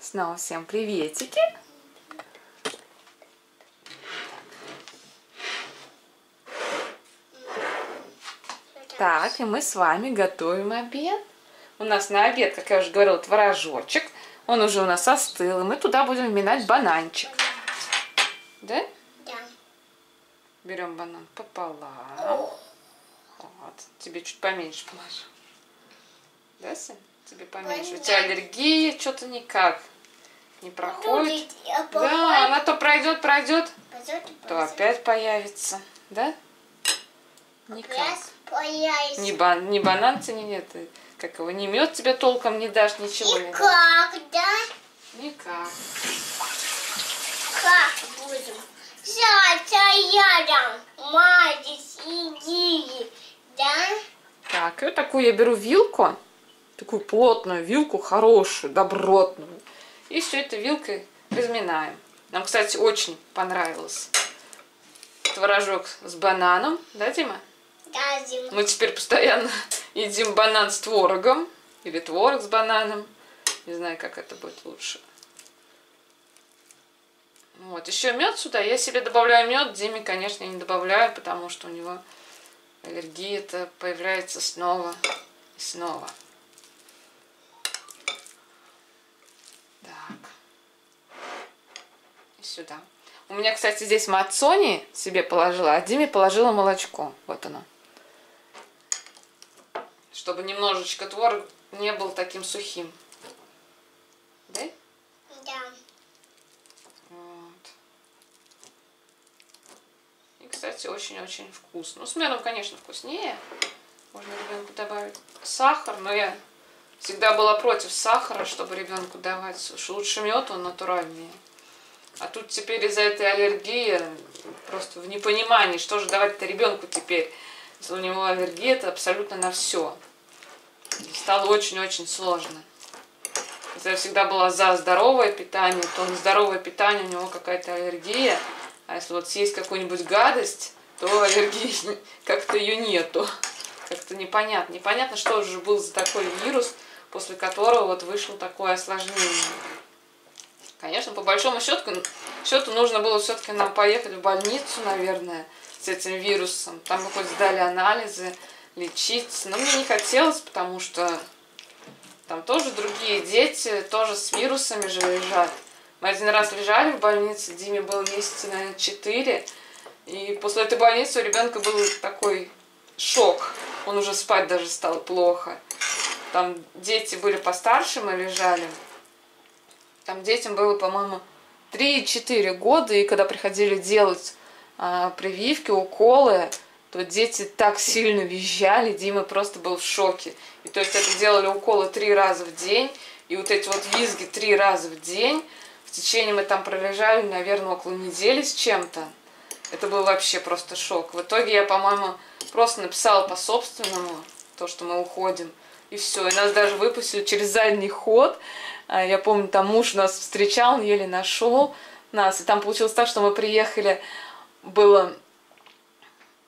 Снова всем приветики. Так, и мы с вами готовим обед. У нас на обед, как я уже говорила, творожочек. Он уже у нас остыл, и мы туда будем вминать бананчик. Да? Да. Берем банан пополам. Вот. Тебе чуть поменьше положу. Да, сын? Тебе поменьше. У тебя аллергия, что-то никак не проходит. Да, она то пройдет, пройдет, то опять появится. Да? Никак. Ни, бан, ни банан тебе нет, и как его, ни мед тебе толком не дашь, ничего не дашь. Как, да? Никак. Как будем? Завтра рядом. Мать, иди. Да? Так, и вот такую я беру вилку, такую плотную вилку, хорошую, добротную. И все это вилкой разминаем. Нам, кстати, очень понравилось творожок с бананом, да, Дима? Да, Дим. Мы теперь постоянно едим банан с творогом или творог с бананом. Не знаю, как это будет лучше. Вот, еще мед сюда. Я себе добавляю мед. Диме, конечно, я не добавляю, потому что у него аллергия-то появляется снова и снова. Так. И сюда. У меня, кстати, здесь мацони себе положила, а Диме положила молочко. Вот оно. Чтобы немножечко творог не был таким сухим. Да? Да. Вот. И, кстати, очень-очень вкусно. Ну, с медом, конечно, вкуснее. Можно ребенку добавить сахар, но я всегда была против сахара, чтобы ребенку давать. Уж лучше мед, он натуральнее. А тут теперь из-за этой аллергии просто в непонимании, что же давать-то ребенку теперь, если у него аллергия, это абсолютно на все. Стало очень-очень сложно. Я всегда была за здоровое питание, то на здоровое питание у него какая-то аллергия, а если вот съесть какую-нибудь гадость, то аллергии как-то ее нету. Как-то непонятно. Непонятно, что же был за такой вирус, после которого вот вышло такое осложнение. Конечно, по большому счету, счету нужно было все-таки нам поехать в больницу, наверное, с этим вирусом. Там мы хоть сдали анализы, лечиться. Но мне не хотелось, потому что там тоже другие дети, тоже с вирусами же лежат. Мы один раз лежали в больнице, Диме было месяца, наверное, 4. И после этой больницы у ребенка был такой шок. Он уже спать даже стал плохо. Там дети были постарше, мы лежали. Там детям было, по-моему, 3-4 года, и когда приходили делать а, прививки, уколы, то дети так сильно визжали, Дима просто был в шоке. И то есть это делали уколы три раза в день, и вот эти вот визги три раза в день, в течение мы там пролежали, наверное, около недели с чем-то. Это был вообще просто шок. В итоге я, по-моему, просто написала по собственному то, что мы уходим. И все. И нас даже выпустили через задний ход. А, я помню, там муж нас встречал, еле нашел нас. И там получилось так, что мы приехали, было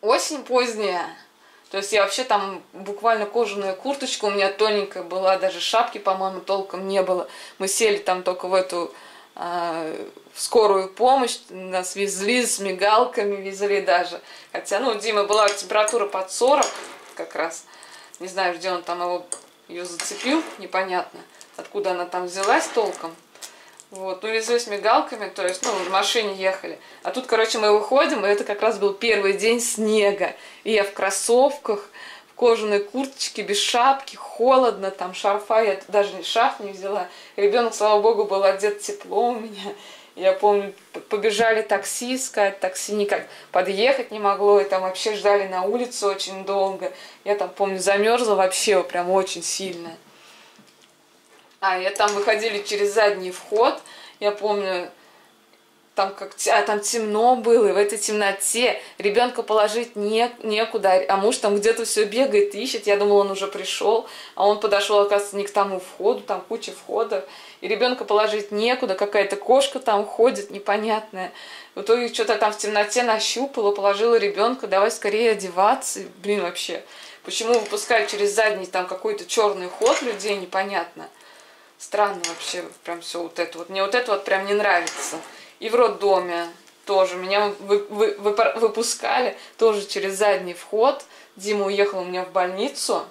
осень поздняя. То есть я вообще там буквально кожаная курточка у меня тоненькая была, даже шапки, по-моему, толком не было. Мы сели там только в эту э, в скорую помощь, нас везли с мигалками, везли даже. Хотя, ну, у Димы была температура под 40 как раз. Не знаю, где он там его, ее зацепил, непонятно откуда она там взялась толком. Вот, ну везли с мигалками, то есть, ну, в машине ехали. А тут, короче, мы выходим, и это как раз был первый день снега. И я в кроссовках, в кожаной курточке, без шапки, холодно, там шарфа, я даже шарф не взяла. Ребенок, слава богу, был одет тепло у меня. Я помню, побежали такси искать, такси никак подъехать не могло, и там вообще ждали на улице очень долго. Я там, помню, замерзла вообще прям очень сильно. А, я там выходили через задний вход, я помню, там как а там темно было, и в этой темноте ребенка положить не, некуда, а муж там где-то все бегает, ищет. Я думала, он уже пришел, а он подошел, оказывается, не к тому входу, там куча входов. И ребенка положить некуда, какая-то кошка там ходит непонятная. В итоге что-то там в темноте нащупала, положила ребенка, давай скорее одеваться. Блин, вообще, почему выпускают через задний там какой-то черный ход людей, непонятно Странно вообще прям все вот это вот. Мне вот это вот прям не нравится. И в роддоме тоже. Меня вы, вы, вы- выпускали тоже через задний вход. Дима уехал у меня в больницу.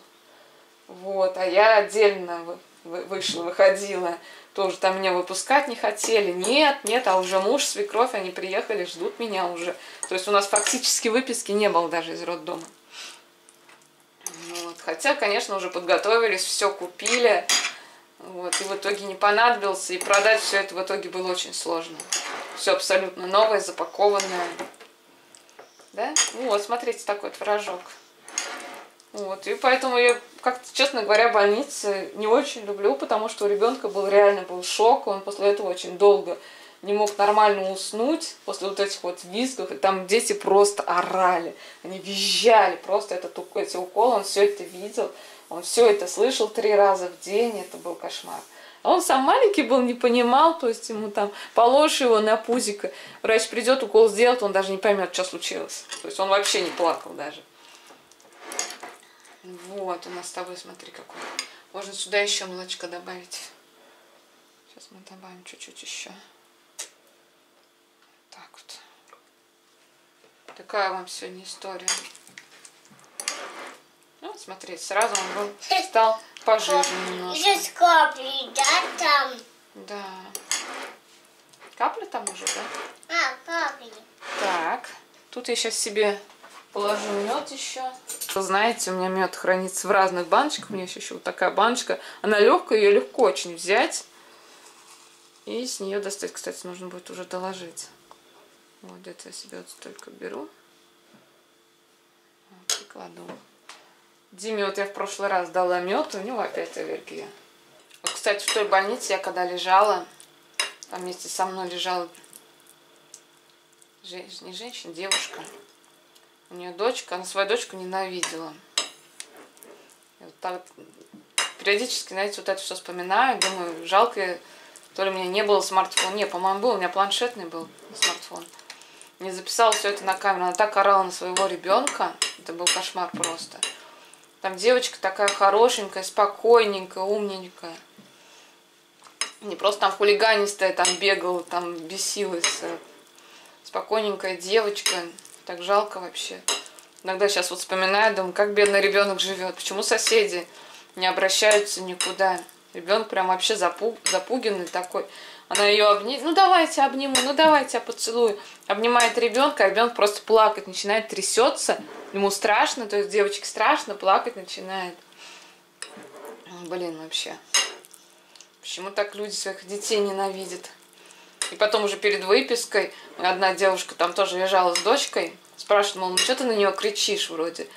Вот, а я отдельно вы- вы- вышла, выходила. Тоже там меня выпускать не хотели. Нет, нет, а уже муж, свекровь, они приехали, ждут меня уже. То есть у нас фактически выписки не было даже из роддома. Вот. Хотя, конечно, уже подготовились, все купили. Вот. И в итоге не понадобился. И продать все это в итоге было очень сложно. Все абсолютно новое, запакованное. Да? Ну вот, смотрите, такой вот творожок. Вот. И поэтому я, как честно говоря, больницы не очень люблю, потому что у ребенка был реально был шок. Он после этого очень долго не мог нормально уснуть после вот этих вот визгов. И там дети просто орали. Они визжали. Просто этот, эти уколы, он все это видел. Он все это слышал три раза в день. Это был кошмар. А он сам маленький был, не понимал, то есть ему там положь его на пузико, врач придет, укол сделает, он даже не поймет, что случилось. То есть он вообще не плакал даже. Вот, у нас с тобой, смотри, какой. Можно сюда еще молочка добавить. Сейчас мы добавим чуть-чуть еще. Так вот. Такая вам сегодня история. Ну, смотри, сразу он был, стал пожиже немножко. Еще с каплей, да, там? Да. Капля там уже, да? А, капли. Так, тут я сейчас себе положу мед еще. Знаете, у меня мед хранится в разных баночках. У меня еще вот такая баночка. Она легкая, ее легко очень взять. И с нее достать, кстати, нужно будет уже доложить. Где-то я себе вот столько беру. Вот, и кладу. Диме вот я в прошлый раз дала мед, у него опять аллергия. Вот, кстати, в той больнице я когда лежала, там вместе со мной лежала Жен- не женщина, девушка. У нее дочка, она свою дочку ненавидела. И вот так периодически, знаете, вот это все вспоминаю, думаю, жалко, то ли у меня не было смартфона. Не, по-моему, был, у меня планшетный был смартфон. Не записала все это на камеру. Она так орала на своего ребенка. Это был кошмар просто. Там девочка такая хорошенькая, спокойненькая, умненькая. Не просто там хулиганистая, там бегала, там бесилась. э, Спокойненькая девочка. Так жалко вообще. Иногда сейчас вот вспоминаю, думаю, как бедный ребенок живет. Почему соседи не обращаются никуда? Ребенок прям вообще запу- запуганный такой. Она ее обнимет. Ну давайте обниму, ну давайте я поцелую. Обнимает ребенка, а ребенок просто плакать начинает, трясется. Ему страшно, то есть девочке страшно, плакать начинает. М, Блин, вообще. Почему так люди своих детей ненавидят? И потом уже перед выпиской одна девушка там тоже лежала с дочкой. Спрашивает, мол, ну что ты на нее кричишь вроде?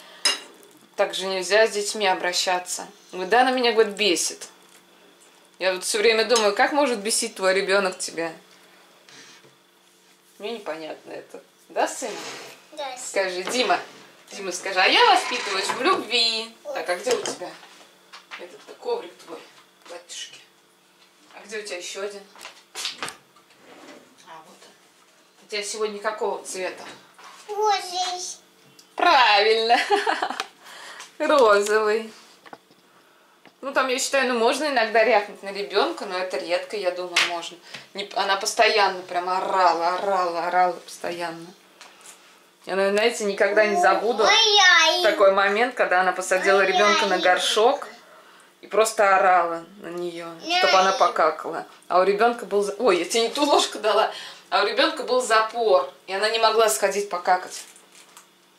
Так же нельзя с детьми обращаться. Говорит, да, она меня, говорит, бесит. Я вот все время думаю, как может бесить твой ребенок тебя? Мне непонятно это. Да, сын? Да, Скажи, Дима, Дима, скажи, а я воспитываюсь в любви. Так, а где у тебя этот коврик твой, батюшки? А где у тебя еще один? А, вот он. У тебя сегодня какого цвета? вот здесь. Правильно. Розовый. Ну, там, я считаю, ну, можно иногда рявкнуть на ребенка, но это редко, я думаю, можно. Не, она постоянно прям орала, орала, орала постоянно. Я, знаете, никогда не забуду такой момент, когда она посадила ребенка на горшок и просто орала на нее, чтобы она покакала. А у ребенка был... Ой, я тебе не ту ложку дала. А у ребенка был запор, и она не могла сходить покакать.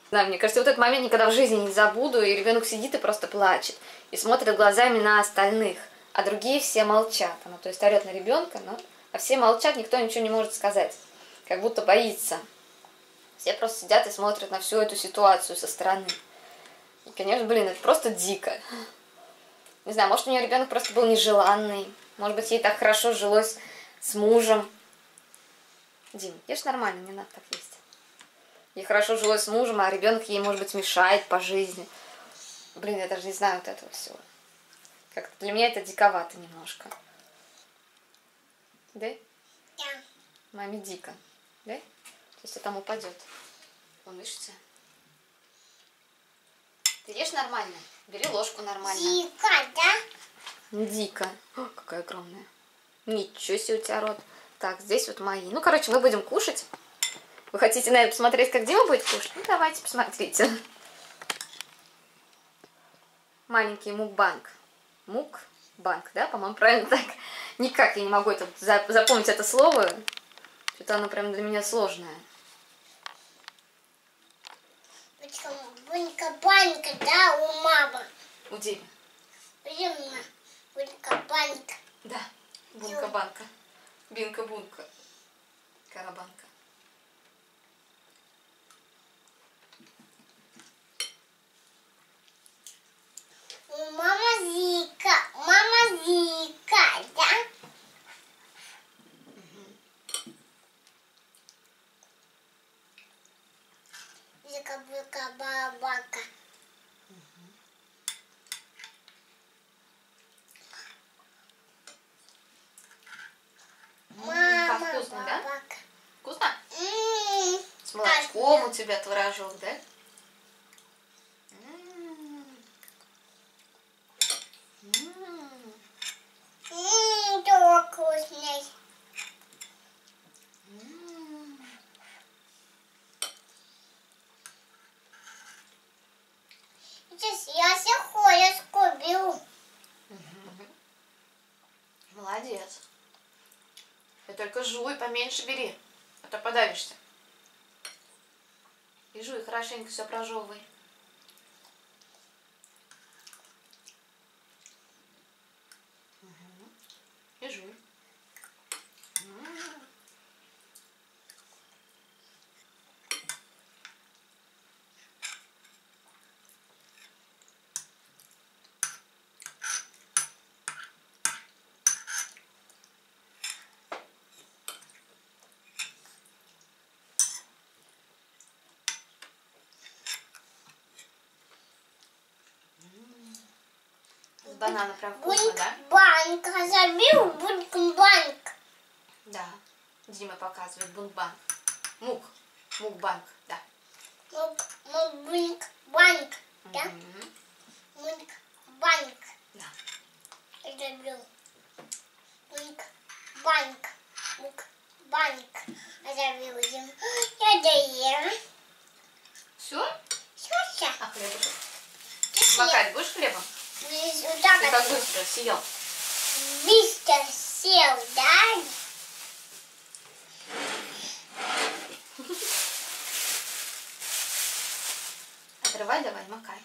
Да, мне кажется, вот этот момент никогда в жизни не забуду, и ребенок сидит и просто плачет, и смотрит глазами на остальных, а другие все молчат. Она, то есть, орет на ребенка, но... а все молчат, никто ничего не может сказать, как будто боится. Все просто сидят и смотрят на всю эту ситуацию со стороны. И, конечно, блин, это просто дико. Не знаю, может, у нее ребенок просто был нежеланный, может быть, ей так хорошо жилось с мужем. Дим, ешь нормально, не надо так есть. Ей хорошо жилось с мужем, а ребенок ей, может быть, мешает по жизни. Блин, я даже не знаю вот этого всего. Как для меня это диковато немножко. Да? Да. Маме дико. Да? Если там упадет. Он видишь Ты ешь нормально. Бери ложку нормально. Дика, да? Дико. О, какая огромная. Ничего себе у тебя рот. Так, здесь вот мои. Ну, короче, мы будем кушать. Вы хотите, наверное, посмотреть, как Дима будет кушать? Ну, давайте, посмотрите. Маленький мукбанк. Мукбанк, да, по-моему, правильно так? Никак я не могу это, за- запомнить это слово. Что-то оно прям для меня сложное. Почему? Банька, да, у мамы. У Димы. Блин, бунька банька. Да. Бунка-банка. Бинка-бунка. Карабанка. У мама Зика, мама Зика, да? Зика, бука, бабака. М, Как вкусно, да? бабака. Вкусно? М, С молоком у тебя творожок, да? М. М. м, тоже вкусный. М. Сейчас я сегодня скубил. Молодец. Ты только жуй, поменьше бери, а то подавишься. И жуй, хорошенько все прожевывай. Мгм. И жуй. М. С банана прям вкусно, Буньк да? банк, забил буньк банк. Да. Дима показывает бункбанк. Мук. Мукбанк, да. Мук, мук, буньк банк, да? Мгм. Буньк банк. Да. Забил. Буньк банк. Мук банк. Забил. Дим. Я доем. Все? Слушай, А хлебушек? Макать будешь хлебом? Вот так Ты как вот быстро съел. быстро сел, да? Отрывай давай, макай.